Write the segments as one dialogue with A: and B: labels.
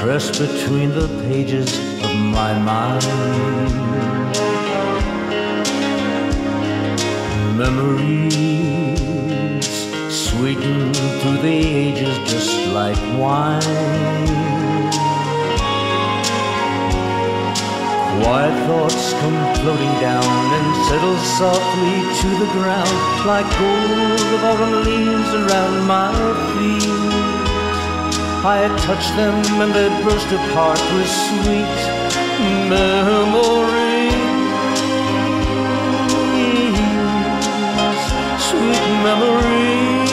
A: pressed between the pages of my mind. Memories sweeten through the ages just like wine. Quiet thoughts come floating down and settle softly to the ground like gold of autumn leaves around my. I touch them and they burst apart with sweet memories. Sweet memories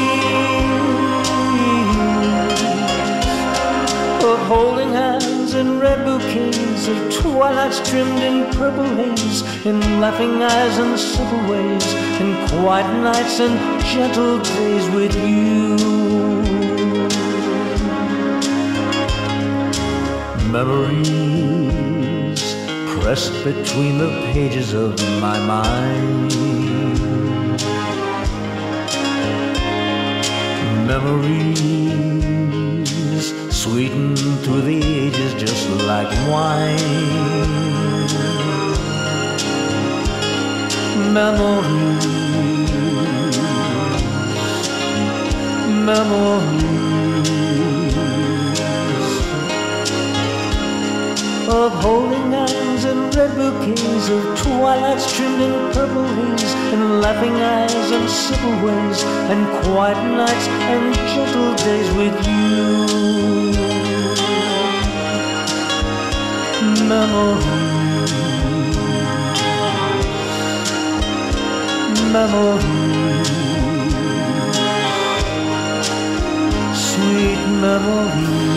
A: of holding hands in red bouquets of twilights trimmed in purple haze, in laughing eyes and simple ways, in quiet nights and gentle days with you. Memories pressed between the pages of my mind. Memories sweeten through the ages just like wine. Memories, memories of holding hands and red bouquets of twilights trimmed in purple haze and laughing eyes and simple ways and quiet nights and gentle days with you. Memories, memories, sweet memories.